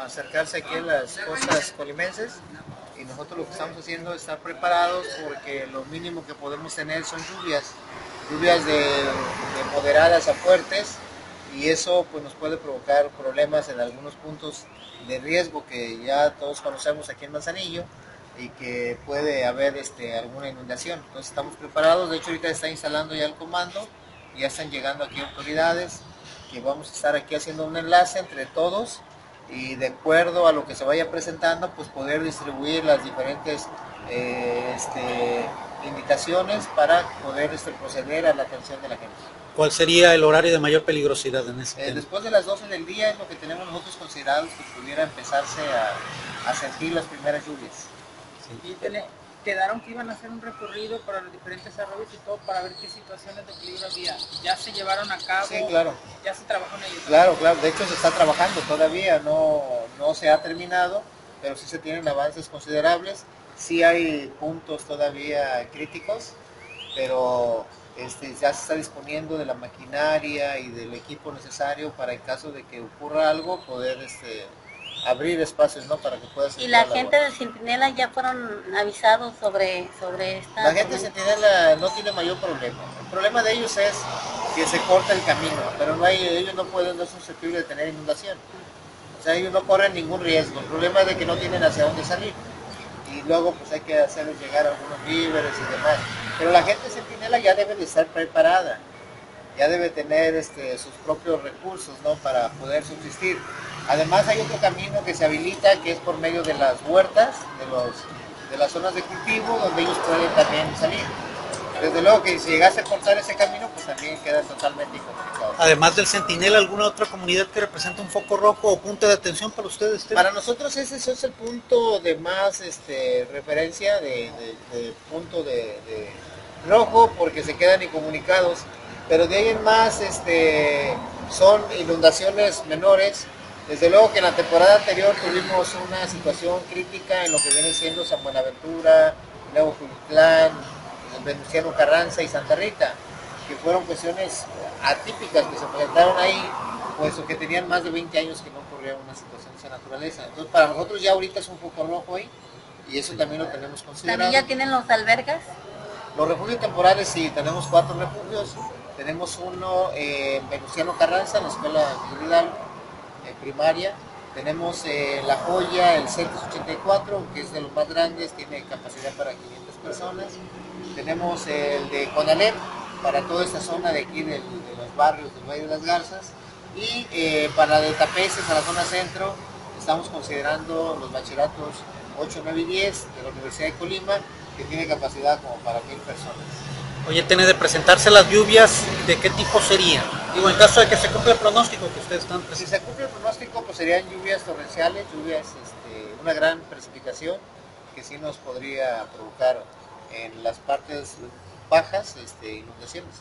acercarse aquí a las costas colimenses. Y nosotros lo que estamos haciendo es estar preparados porque lo mínimo que podemos tener son lluvias, lluvias de, moderadas a fuertes. Y eso pues nos puede provocar problemas en algunos puntos de riesgo que ya todos conocemos aquí en Manzanillo y que puede haber este, alguna inundación. Entonces estamos preparados, de hecho ahorita está instalando ya el comando, ya están llegando aquí autoridades, que vamos a estar aquí haciendo un enlace entre todos y de acuerdo a lo que se vaya presentando, pues poder distribuir las diferentes eh, este, indicaciones para poder este, proceder a la atención de la gente. ¿Cuál sería el horario de mayor peligrosidad en ese eh, Después de las 12 del día es lo que tenemos nosotros considerados que pudiera empezarse a, sentir las primeras lluvias. Sí quedaron que iban a hacer un recorrido para los diferentes arroyos y todo para ver qué situaciones de peligro había. ¿Ya se llevaron a cabo? Sí, claro. ¿Ya se trabajó en ello? Claro, claro. De hecho se está trabajando todavía, no, no se ha terminado, pero sí se tienen avances considerables. Sí hay puntos todavía críticos, pero este, ya se está disponiendo de la maquinaria y del equipo necesario para en caso de que ocurra algo poder este, abrir espacios ¿no? para que pueda ¿Y la, gente de Centinela ya fueron avisados sobre, sobre esta... La gente de Centinela no tiene mayor problema. El problema de ellos es que se corta el camino, pero no hay, ellos no pueden, no son susceptibles de tener inundación. O sea, ellos no corren ningún riesgo. El problema es de que no tienen hacia dónde salir. Y luego pues hay que hacerles llegar algunos víveres y demás. Pero la gente de Centinela ya debe de estar preparada. Ya debe tener este, sus propios recursos ¿no? para poder subsistir. Además hay otro camino que se habilita que es por medio de las huertas, de, los, de las zonas de cultivo, donde ellos pueden también salir. Desde luego que si llegase a cortar ese camino, pues también queda totalmente incomunicado. Además del Centinela, ¿alguna otra comunidad que representa un foco rojo o punto de atención para ustedes? Para nosotros ese, es el punto de más este, referencia, de, punto de, rojo, porque se quedan incomunicados. Pero de ahí en más este, son inundaciones menores desde luego que en la temporada anterior tuvimos una situación crítica en lo que viene siendo San Buenaventura, Nuevo Julitlán, Venustiano Carranza y Santa Rita, que fueron cuestiones atípicas que se presentaron ahí, puesto que tenían más de 20 años que no ocurría una situación de esa naturaleza. Entonces para nosotros ya ahorita es un poco rojo ahí y eso también lo tenemos considerado. ¿También ya tienen los albergas? Los refugios temporales sí, tenemos cuatro refugios. Tenemos uno en Venustiano Carranza, en la escuela Hidalgo primaria. Tenemos eh, La Joya, el 184, que es de los más grandes, tiene capacidad para 500 personas. Tenemos el de Conalep, para toda esta zona de aquí de los barrios del Valle de las Garzas. Y eh, para de Tapeces a la zona centro, estamos considerando los bachilleratos 8, 9 y 10 de la Universidad de Colima, que tiene capacidad como para mil personas. Oye, tiene de presentarse las lluvias, ¿de qué tipo serían? Digo, en caso de que se cumpla el pronóstico que ustedes están Si se cumple el pronóstico, pues serían lluvias torrenciales, lluvias, este, una gran precipitación que sí nos podría provocar en las partes bajas este, inundaciones.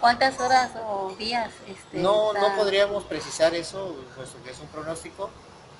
¿Cuántas horas o días? Este, no, no podríamos precisar eso, puesto que es un pronóstico,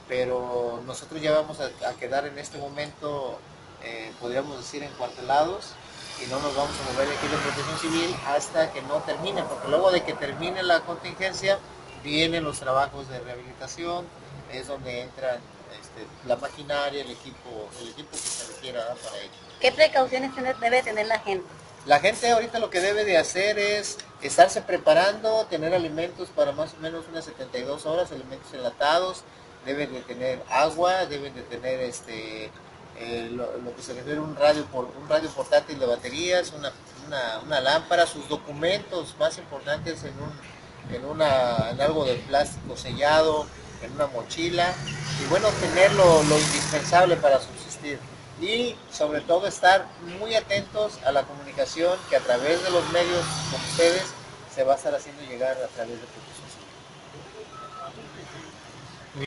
pero nosotros ya vamos a, quedar en este momento, eh, podríamos decir, encuartelados y no nos vamos a mover de aquí de protección civil hasta que no termine, porque luego de que termine la contingencia vienen los trabajos de rehabilitación, es donde entra este, la maquinaria, el equipo, el equipo que se requiera para ello. ¿Qué precauciones debe tener la gente? La gente ahorita lo que debe de hacer es estarse preparando, tener alimentos para más o menos unas 72 horas, alimentos enlatados, deben de tener agua, deben de tener este eh, lo, que se refiere a un radio, un radio portátil de baterías, una, lámpara, sus documentos más importantes en, un, en, una, en algo de plástico sellado, en una mochila, y bueno, tener lo, lo indispensable para subsistir. Y sobre todo estar muy atentos a la comunicación que a través de los medios como ustedes se va a estar haciendo llegar a través de profesores.